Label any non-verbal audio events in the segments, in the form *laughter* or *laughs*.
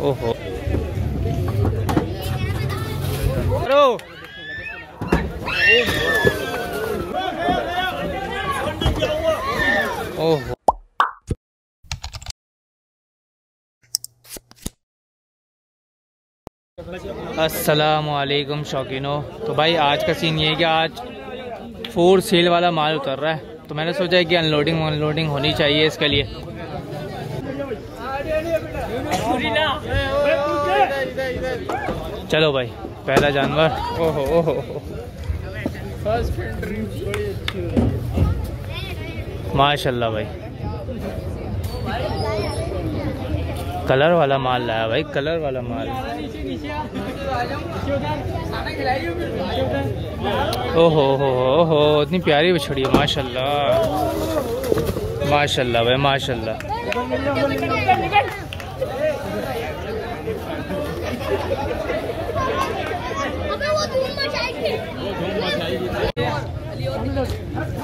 ओहो। करो ओहो। असलकुम शौकीनो। तो भाई, आज का सीन ये है कि आज फोर सेल वाला माल उतर रहा है। तो मैंने सोचा है कि अनलोडिंग अनलोडिंग होनी चाहिए इसके लिए। चलो भाई, पहला जानवर। ओहो ओहो। माशाल्लाह भाई। कलर वाला माल लाया भाई, कलर वाला माल। ओहो हो हो इतनी प्यारी बछड़ी है, माशाल्लाह। माशाल्लाह भाई, माशाल्लाह।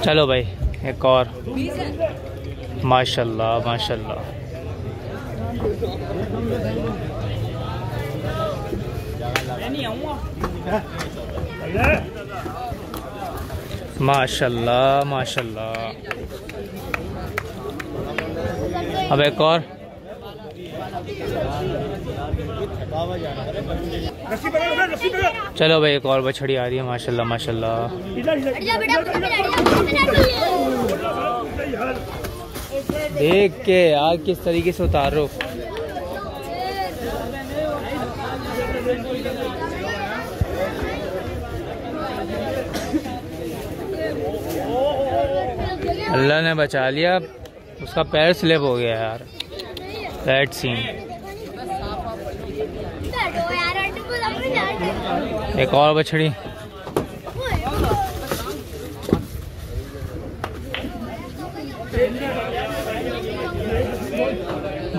चलो भाई, एक और। माशाल्लाह माशाल्लाह। माशाल्लाह माशाल्लाह। अब एक और। चलो भाई, एक और बछड़ी आ रही है, माशाल्लाह माशाल्लाह। देख के आग किस तरीके से उतार अल्लाह ने बचा लिया। उसका पैर स्लिप हो गया यार। बैड सीन एक और बछड़ी।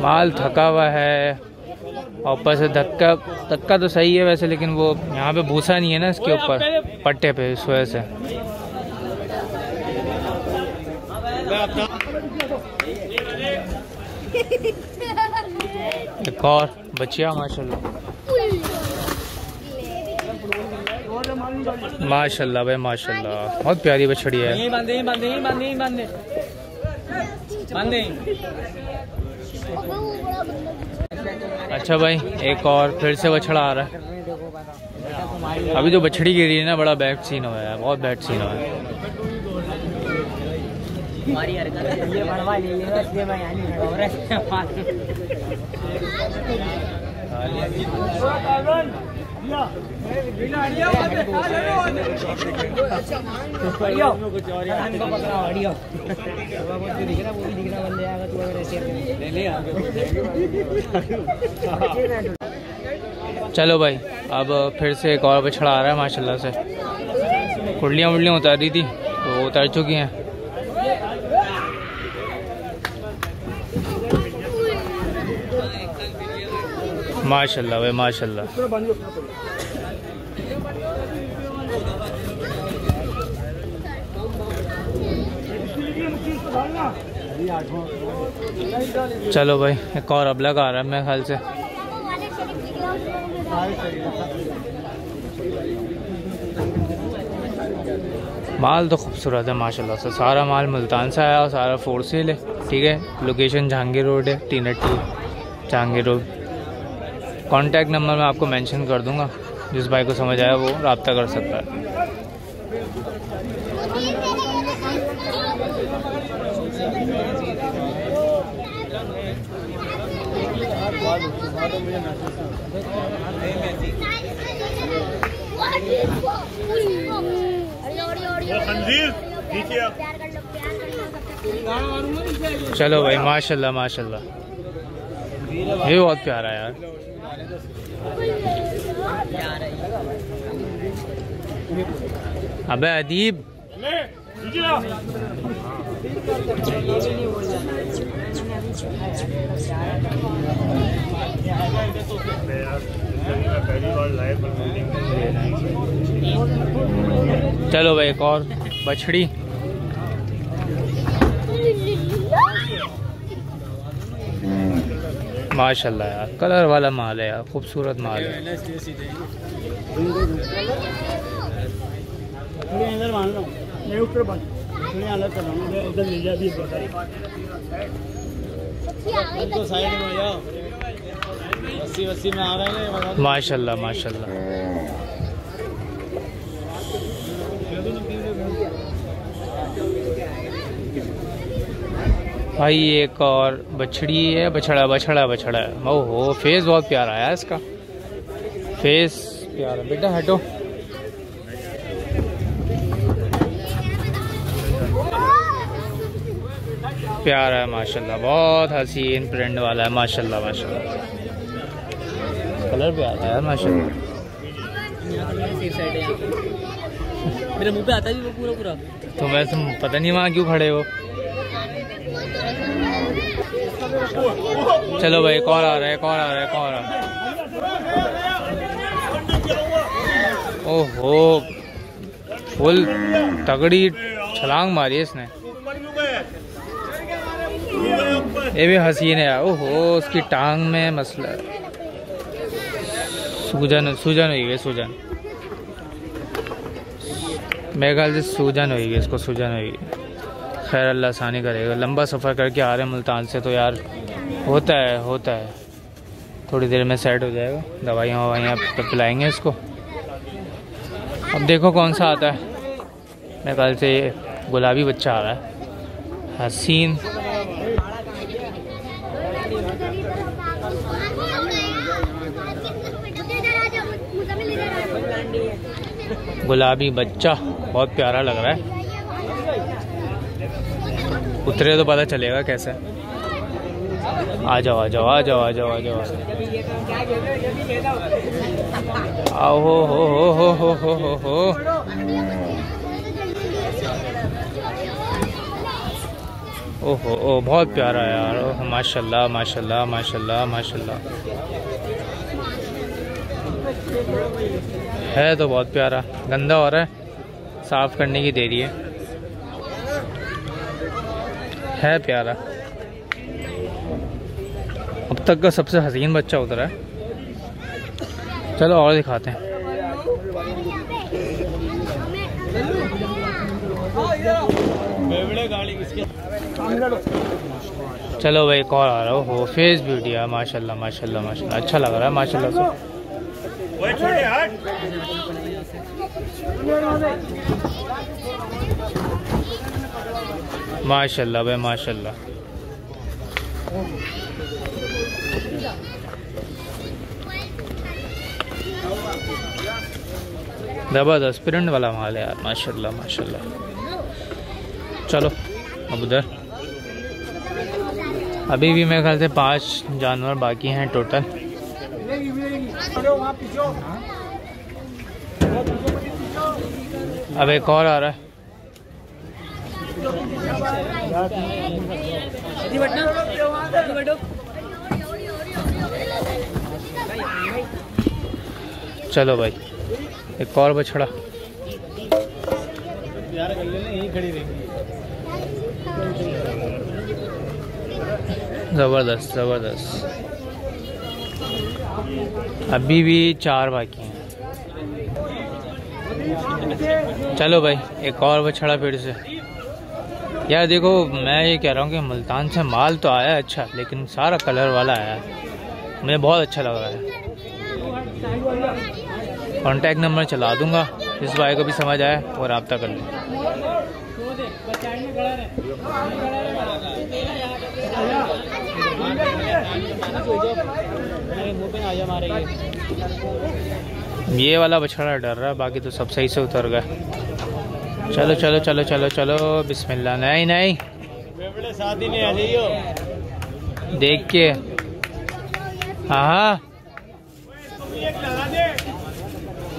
माल थका हुआ है। ऊपर से धक्का धक्का तो सही है वैसे, लेकिन वो यहाँ पे भूसा नहीं है ना इसके ऊपर, पट्टे पे, इस वजह से। एक और बचिया माशाल्लाह। माशाल्लाह भाई माशाल्लाह। बहुत प्यारी बछड़ी है। अच्छा भाई एक और फिर से बछड़ा आ रहा है। अभी जो बछड़ी गिरी है ना बड़ा बैड सीन हुआ है बहुत बैड सीन हुआ है। हरकत ये ले लेगा इसलिए मैं नहीं चलो भाई, अब फिर से एक और बछड़ा आ रहा है, माशाल्लाह से। कुंडलियाँ उंडलियाँ उतार थी तो उतर चुकी हैं। माशाल्लाह भाई, माशाल्लाह। चलो भाई, एक और अब लगा रहा है मेरे ख्याल से। माल तो खूबसूरत है, माशाल्लाह से। सारा माल मुल्तान से आया और सारा फोर सेल है, ठीक है। लोकेशन जहांगीर रोड है T two Jahangir road. Contact number मैं आपको मेंशन कर दूँगा। जिस भाई को समझ आया वो रबता कर सकता है। चलो भाई, माशाल्लाह माशाल्लाह। ये बहुत प्यारा यार। अबे अदीब। चलो भाई एक और। बछड़ी। माशाल्लाह यार कलर वाला माल है यार खूबसूरत माल है। माशाल्लाह मान लो मैं ऊपर बन मैं अलग कर रहा हूँ मैं उधर ले जा भी तो साइड में जाओ अस्सी अस्सी में आ रहे हैं बता माशाल्लाह माशाल्लाह भाई एक और बछड़ी है बछड़ा बछड़ा बछड़ा। है ओहो फेस बहुत प्यारा है इसका। फेस प्यारा। बेटा हटो। प्यारा है माशाल्लाह। बहुत हसीन प्रिंट वाला है माशाल्लाह माशाल्लाह। कलर प्यारा है माशाल्लाह। मेरे मुँह पे आता भी वो पूरा पूरा तो वैसे पता नहीं वहाँ क्यों खड़े हो। चलो भाई कौन आ रहा है कौन आ रहा है कौन आ रहा है। ओहो, फुल तगड़ी छलांग मारी है इसने। ये भी हसीन है ओहो उसकी टांग में मसला सूजन सूजन हुई है सूजन। मेरे ख्याल से सूजन होगी इसको सूजन होगी खैर, अल्लाह आसानी करेगा। लंबा सफ़र करके आ रहे हैं मुल्तान से तो यार होता है होता है। थोड़ी देर में सेट हो जाएगा। दवाइयाँ ववाइयाँ पिलाएँगे इसको। अब देखो कौन सा आता है। मेरे ख्याल से गुलाबी बच्चा आ रहा है। हसीन। गुलाबी बच्चा, बहुत प्यारा लग रहा है। उतरे तो पता चलेगा कैसा है। आ जाओ आ जाओ आ जाओ आ जाओ आ जाओ। आओ, हो हो हो हो हो हो ओहो, ओ, बहुत प्यारा यार। ओह, माशाल्लाह माशाल्लाह माशाल्लाह माशाल्लाह। है तो बहुत प्यारा। गंदा हो रहा है। साफ़ करने की देरी है। है प्यारा। अब तक का सबसे हसीन बच्चा उतरा है। चलो और दिखाते हैं। चलो भाई, एक और आ रहा हो। फेस ब्यूटी है। माशाल्लाह माशाल्लाह माशाल्लाह। अच्छा लग रहा है, माशाल्लाह से। माशाल्लाह, भाई, माशाल्लाह। ज़बरदस्त प्रिंट वाला माल है यार, माशाल्लाह माशाल्लाह। चलो, अब उधर। अभी भी मेरे ख्याल से पाँच जानवर बाकी हैं टोटल अब एक और आ रहा है। चलो भाई। एक और बछड़ा। ज़बरदस्त ज़बरदस्त। अभी भी चार बाकी हैं। चलो भाई, एक और बछड़ा फिर से। यार देखो, मैं ये कह रहा हूँ कि मुल्तान से माल तो आया अच्छा लेकिन सारा कलर वाला आया। मुझे बहुत अच्छा लग रहा है। कॉन्टैक्ट नंबर चला दूँगा। जिस भाई को भी समझ आए वो रबता कर लें। ये वाला बछड़ा डर रहा, बाकी तो सब सही से उतर गए। चलो चलो चलो चलो चलो, बिस्मिल्लाह। नहीं नहीं। साथ ही नहीं आ देख के हाँ हाँ।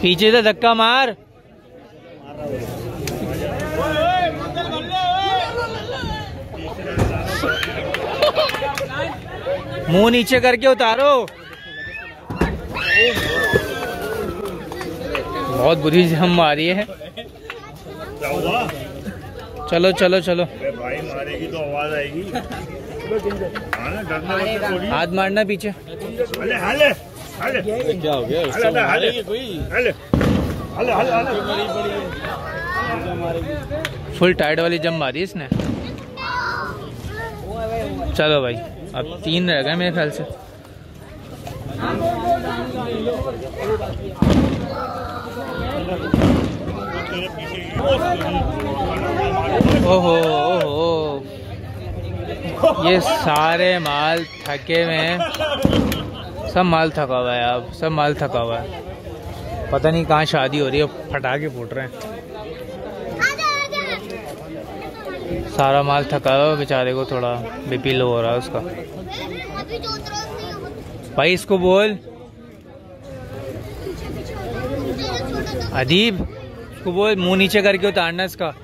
पीछे से धक्का मार। मुँह नीचे करके उतारो। बहुत बुरी जम आ रही है। चलो चलो चलो। भाई मारेगी तो आवाज़ आएगी। *laughs* हाँ हाथ मारना पीछे। हले हले। क्या हो गया? हले हले हले हले हले हले हले फुल टाइट वाली जम मारी इसने? चलो भाई अब तीन रह गए मेरे ख्याल से। तेरे पीछे की- ओहो ओहो। ये सारे माल थके हुए हैं। सब माल थका हुआ है अब, सब माल थका हुआ है। पता नहीं कहाँ शादी हो रही है फटाके फूट रहे हैं। सारा माल थका हुआ है, बेचारे को थोड़ा बीपी लो हो रहा है उसका। भाई, इसको बोल। अदीब, इसको बोल, मुँह नीचे करके उतारना इसका।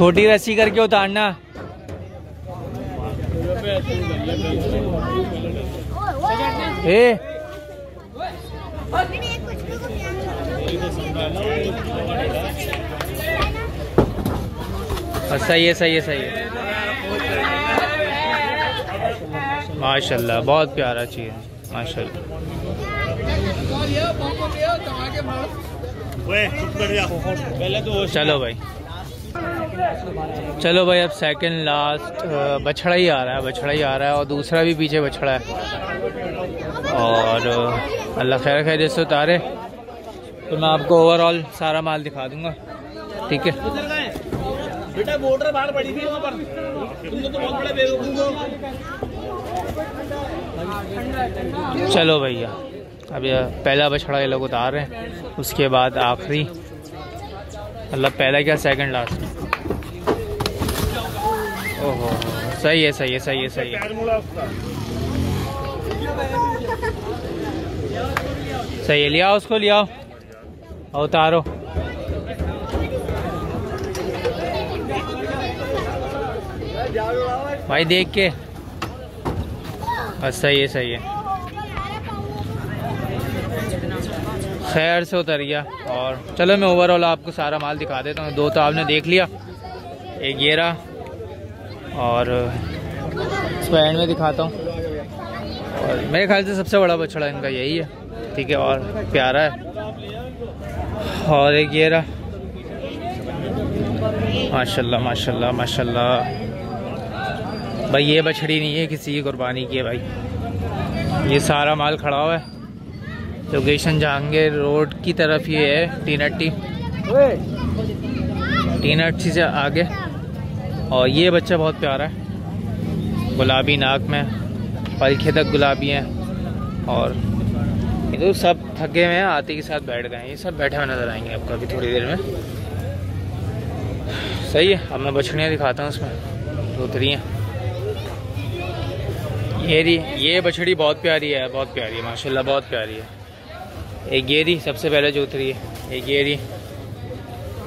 छोटी रस्सी करके उतारना। ए। बस सही है सही है सही है। माशाल्लाह, बहुत प्यारा चीज़ है माशाल्लाह। चलो भाई। चलो भाई अब सेकंड लास्ट बछड़ा ही आ रहा है बछड़ा ही आ रहा है और दूसरा भी पीछे बछड़ा है। और अल्लाह खैर खैर से उतारे तो मैं आपको ओवरऑल सारा माल दिखा दूँगा। ठीक है? बेटा मोटर बाहर पड़ी थी वहाँ पर। तुम तो बहुत बड़े बेवकूफ़ हो। चलो भैया अब ये पहला बछड़ा ये लोग उतार रहे हैं। उसके बाद आखिरी। मतलब पहला क्या सेकंड लास्ट ओहो, सही है सही है सही है सही है। सही है लिया उसको लिया और उतारो भाई देख के। सही है सही है। खैर से उतर गया। और चलो मैं ओवरऑल आपको सारा माल दिखा देता हूँ। दो तो आपने देख लिया, एक ये रहा, और इसको एंड में दिखाता हूँ। और मेरे ख्याल से सबसे बड़ा बछड़ा इनका यही है, ठीक है, और प्यारा है। और एक ये रहा। माशाल्लाह माशाल्लाह माशाल्लाह। भाई, ये बछड़ी नहीं है किसी की कुर्बानी की है भाई। ये सारा माल खड़ा हुआ है। लोकेशन जहांगीर रोड की तरफ़ ये है टीनट्टी टीनट्टी से आगे। और ये बच्चा बहुत प्यारा है। गुलाबी नाक में पलखे तक गुलाबी हैं। और तो सब थके हुए हैं आते के साथ बैठ गए हैं। ये सब बैठे हुए नज़र आएँगे आपको अभी थोड़ी देर में। सही है अब मैं बछड़ियाँ दिखाता हूँ उसमें दो उतरी हैं। ये रही ये बछड़ी बहुत प्यारी है बहुत प्यारी है माशाल्लाह बहुत प्यारी है। ये रही सबसे पहले जो उतरी है, एक ये रही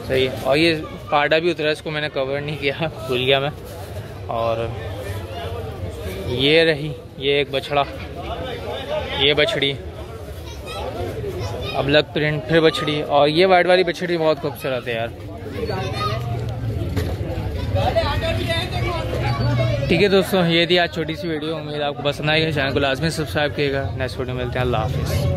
सही है। और ये पाडा भी उतरा, इसको मैंने कवर नहीं किया, *laughs* भूल गया मैं। और ये रही, ये एक बछड़ा, ये बछड़ी। अब लग प्रिंट फिर बछड़ी। और ये वाइट वाली बछड़ी बहुत खूबसूरत है यार। ठीक है दोस्तों, ये थी आज छोटी सी वीडियो उम्मीद आपको पसंद आएगी चैनल को लाजमी सब्सक्राइब किएगा। नेक्स्ट वीडियो मिलते हैं। अल्लाह हाफिज़।